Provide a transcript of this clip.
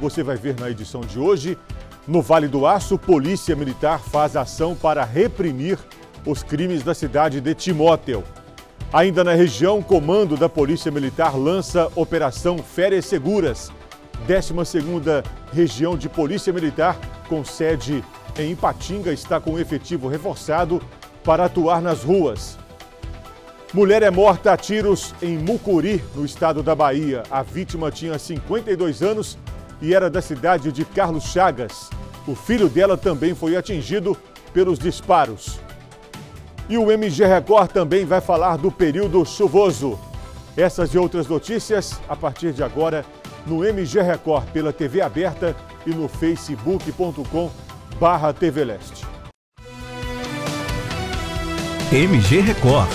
Você vai ver na edição de hoje. No Vale do Aço, Polícia Militar faz ação para reprimir os crimes da cidade de Timóteo. Ainda na região, comando da Polícia Militar lança Operação Férias Seguras. 12ª Região de Polícia Militar, com sede em Ipatinga, está com efetivo reforçado para atuar nas ruas. Mulher é morta a tiros em Mucuri, no estado da Bahia. A vítima tinha 52 anos e era da cidade de Carlos Chagas. O filho dela também foi atingido pelos disparos. E o MG Record também vai falar do período chuvoso. Essas e outras notícias a partir de agora no MG Record pela TV aberta e no facebook.com barra TV Leste. MG Record